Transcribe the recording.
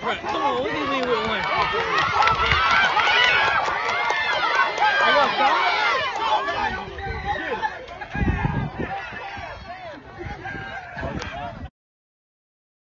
不是，他们都没有